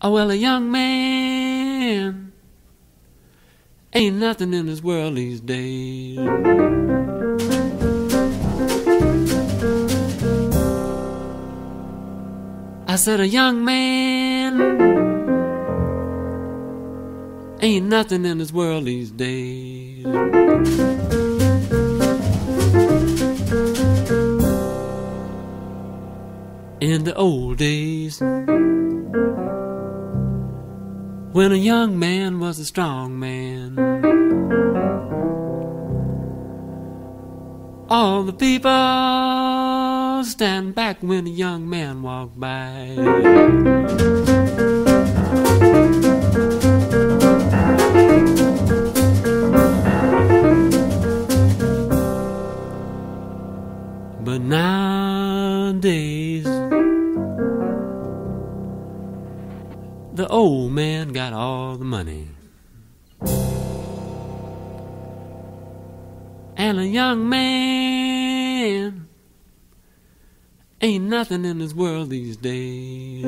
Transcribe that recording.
Oh, well, a young man ain't nothing in this world these days. I said, a young man ain't nothing in this world these days. In the old days, when a young man was a strong man, all the people stand back when a young man walked by. But nowadays, the old man got all the money. And a young man ain't nothing in this world these days.